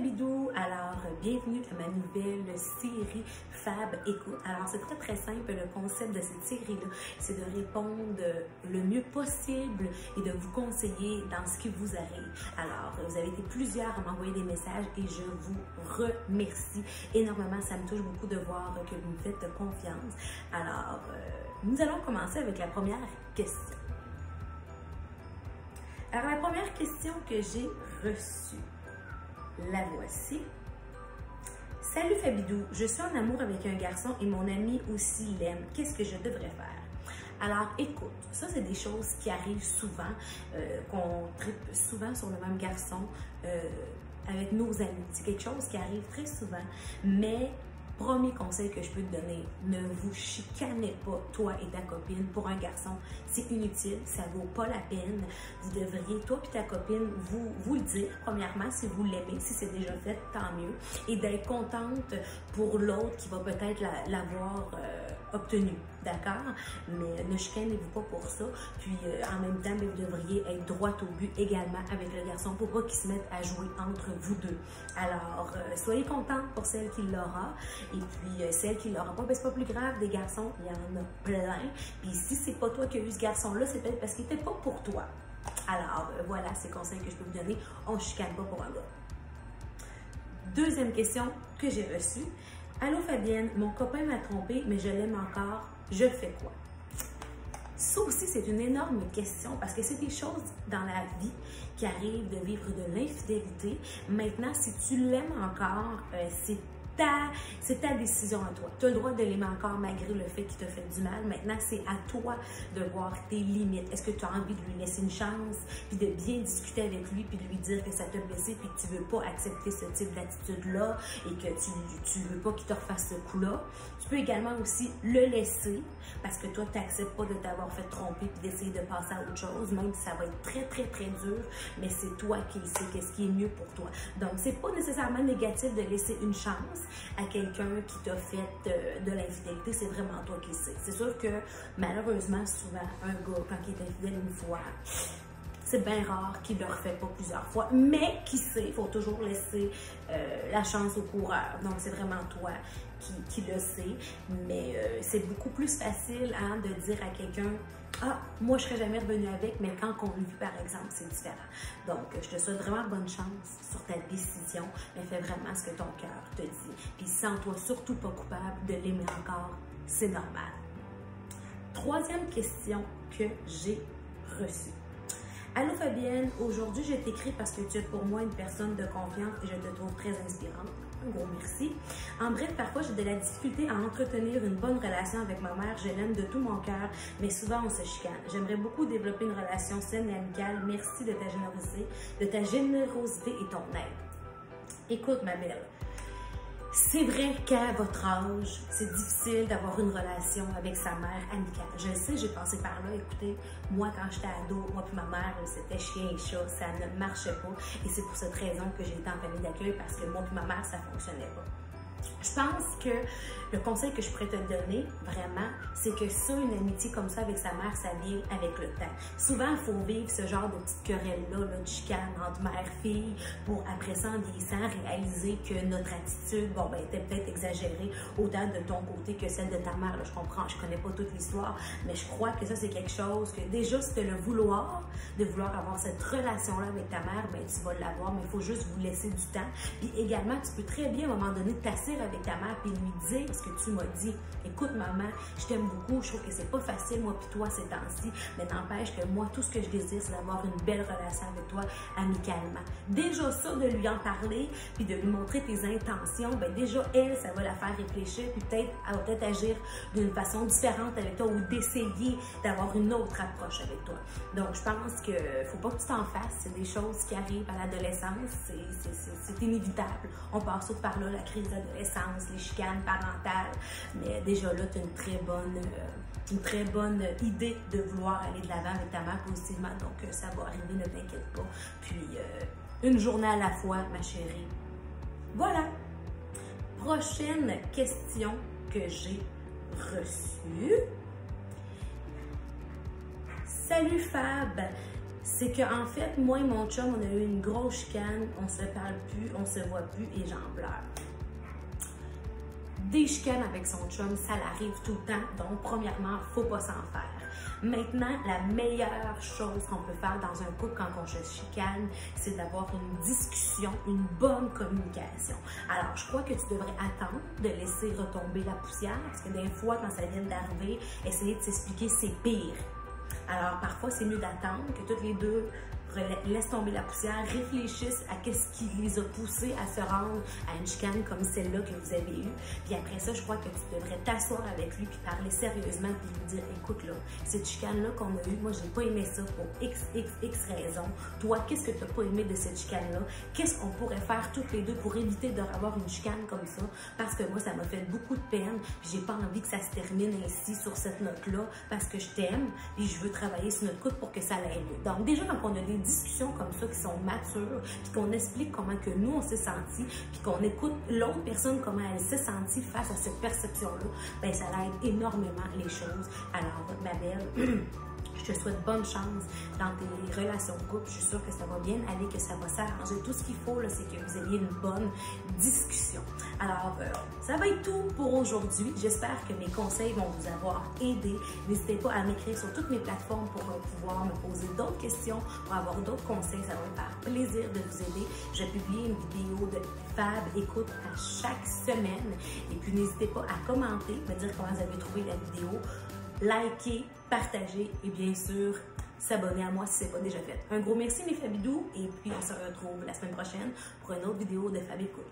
Alors, bienvenue à ma nouvelle série Fab Écoute. Alors, c'est très très simple, le concept de cette série-là, c'est de répondre le mieux possible et de vous conseiller dans ce qui vous arrive. Alors, vous avez été plusieurs à m'envoyer des messages et je vous remercie énormément. Ça me touche beaucoup de voir que vous me faites confiance. Alors, euh, nous allons commencer avec la première question. Alors, la première question que j'ai reçue, la voici. Salut Fabidou, je suis en amour avec un garçon et mon ami aussi l'aime. Qu'est-ce que je devrais faire? Alors écoute, ça c'est des choses qui arrivent souvent, euh, qu'on tripe souvent sur le même garçon euh, avec nos amis. C'est quelque chose qui arrive très souvent, mais premier conseil que je peux te donner, ne vous chicanez pas, toi et ta copine, pour un garçon. C'est inutile, ça vaut pas la peine. Vous devriez, toi et ta copine, vous, vous le dire, premièrement, si vous l'aimez, si c'est déjà fait, tant mieux. Et d'être contente pour l'autre qui va peut-être l'avoir euh, obtenu. D'accord? Mais ne chicanez-vous pas pour ça. Puis euh, en même temps, vous devriez être droit au but également avec le garçon pour pas qu'il se mette à jouer entre vous deux. Alors, euh, soyez contente pour celle qui l'aura. Et puis, euh, celle qui l'aura pas, ben, c'est pas plus grave. Des garçons, il y en a plein. Puis si c'est pas toi qui as eu ce garçon-là, c'est peut-être parce qu'il était pas pour toi. Alors, voilà, c'est le conseil que je peux vous donner. On chicane pas pour un gars. Deuxième question que j'ai reçue. Allô Fabienne, mon copain m'a trompé, mais je l'aime encore. Je fais quoi? Ça aussi, c'est une énorme question parce que c'est des choses dans la vie qui arrivent de vivre de l'infidélité. Maintenant, si tu l'aimes encore, euh, c'est c'est ta décision à toi. Tu as le droit de l'aimer encore malgré le fait qu'il te fait du mal. Maintenant, c'est à toi de voir tes limites. Est-ce que tu as envie de lui laisser une chance, puis de bien discuter avec lui, puis de lui dire que ça t'a blessé, puis que tu veux pas accepter ce type d'attitude-là et que tu, tu veux pas qu'il te refasse ce coup-là? Tu peux également aussi le laisser parce que toi, tu n'acceptes pas de t'avoir fait tromper puis d'essayer de passer à autre chose, même si ça va être très, très, très dur, mais c'est toi qui sais qu'est-ce qui est mieux pour toi. Donc, c'est pas nécessairement négatif de laisser une chance, à quelqu'un qui t'a fait euh, de, l'infidélité, c'est vraiment toi qui sais. C'est sûr que malheureusement, souvent, un gars, quand il est infidèle une fois, c'est bien rare qu'il ne le refait pas plusieurs fois. Mais qui sait, il faut toujours laisser euh, la chance au coureur. Donc, c'est vraiment toi qui, le sais. Mais euh, c'est beaucoup plus facile hein, de dire à quelqu'un ah, moi, je serais jamais revenue avec, mais quand on le vit, par exemple, c'est différent. Donc, je te souhaite vraiment bonne chance sur ta décision, mais fais vraiment ce que ton cœur te dit. Puis, sens-toi surtout pas coupable de l'aimer encore, c'est normal. Troisième question que j'ai reçue. Allô Fabienne, aujourd'hui je t'écris parce que tu es pour moi une personne de confiance et je te trouve très inspirante. Un gros merci. En bref, parfois j'ai de la difficulté à entretenir une bonne relation avec ma mère. Je l'aime de tout mon cœur, mais souvent on se chicane. J'aimerais beaucoup développer une relation saine et amicale. Merci de ta générosité, de ta générosité et ton aide. Écoute ma belle, c'est vrai qu'à votre âge, c'est difficile d'avoir une relation avec sa mère amicale. Je sais, j'ai passé par là. Écoutez, moi, quand j'étais ado, moi puis ma mère, c'était chien et chat. Ça ne marchait pas. Et c'est pour cette raison que j'ai été en famille d'accueil parce que moi puis ma mère, ça fonctionnait pas. Je pense que le conseil que je pourrais te donner, vraiment, c'est que ça, une amitié comme ça avec sa mère, ça vient avec le temps. Souvent, il faut vivre ce genre de petite querelle-là, là, de chicane entre mère-fille, pour après ça, en vieillissant, réaliser que notre attitude, bon, ben, était peut-être exagérée, autant de ton côté que celle de ta mère. Je comprends, je connais pas toute l'histoire, mais je crois que ça, c'est quelque chose que déjà, si le vouloir, de vouloir avoir cette relation-là avec ta mère, ben, tu vas l'avoir, mais il faut juste vous laisser du temps. Puis également, tu peux très bien, à un moment donné, avec ta mère puis lui dire ce que tu m'as dit. Écoute, maman, je t'aime beaucoup, je trouve que c'est pas facile, moi puis toi, ces temps-ci, mais n'empêche que moi, tout ce que je désire, c'est d'avoir une belle relation avec toi amicalement. Déjà ça, de lui en parler, puis de lui montrer tes intentions, ben déjà, elle, ça va la faire réfléchir, puis peut-être, elle va peut-être agir d'une façon différente avec toi ou d'essayer d'avoir une autre approche avec toi. Donc, je pense que faut pas que tu t'en fasses, c'est des choses qui arrivent à l'adolescence, c'est inévitable. On passe tout par là, la crise d'adolescence les chicanes parentales. Mais déjà là, tu as une très bonne, euh, une très bonne idée de vouloir aller de l'avant avec ta mère positivement. Donc, euh, ça va arriver, ne t'inquiète pas. Puis, euh, une journée à la fois, ma chérie. Voilà. Prochaine question que j'ai reçue. Salut Fab, c'est qu'en en fait, moi et mon chum, on a eu une grosse chicane, on se parle plus, on se voit plus et j'en pleure. Des chicanes avec son chum, ça l'arrive tout le temps, donc premièrement, faut pas s'en faire. Maintenant, la meilleure chose qu'on peut faire dans un couple quand on se chicane, c'est d'avoir une discussion, une bonne communication. Alors, je crois que tu devrais attendre de laisser retomber la poussière, parce que des fois, quand ça vient d'arriver, essayer de s'expliquer, c'est pire. Alors, parfois, c'est mieux d'attendre que toutes les deux laisse tomber la poussière, réfléchissent à qu'est-ce qui les a poussés à se rendre à une chicane comme celle-là que vous avez eue. Puis après ça, je crois que tu devrais t'asseoir avec lui puis parler sérieusement puis lui dire, écoute là, cette chicane-là qu'on a eue, moi j'ai pas aimé ça pour x, x, x raisons. Toi, qu'est-ce que tu n'as pas aimé de cette chicane-là? Qu'est-ce qu'on pourrait faire toutes les deux pour éviter de avoir une chicane comme ça? Parce que moi, ça m'a fait beaucoup de peine puis j'ai pas envie que ça se termine ainsi sur cette note-là parce que je t'aime et je veux travailler sur notre couple pour que ça aille mieux. Donc déjà, quand on a des discussions comme ça qui sont matures, puis qu'on explique comment que nous on s'est senti, puis qu'on écoute l'autre personne comment elle s'est sentie face à cette perception-là, ben ça aide énormément les choses. Alors, ma belle, Je te souhaite bonne chance dans tes relations de couple. Je suis sûre que ça va bien aller, que ça va s'arranger. Tout ce qu'il faut, c'est que vous ayez une bonne discussion. Alors, euh, ça va être tout pour aujourd'hui. J'espère que mes conseils vont vous avoir aidé. N'hésitez pas à m'écrire sur toutes mes plateformes pour euh, pouvoir me poser d'autres questions, pour avoir d'autres conseils. Ça va me faire plaisir de vous aider. Je publie une vidéo de Fab écoute à chaque semaine. Et puis, n'hésitez pas à commenter, me dire comment vous avez trouvé la vidéo liker, partager et bien sûr s'abonner à moi si ce n'est pas déjà fait. Un gros merci mes Fabidou et puis on se retrouve la semaine prochaine pour une autre vidéo de Fab Écoute.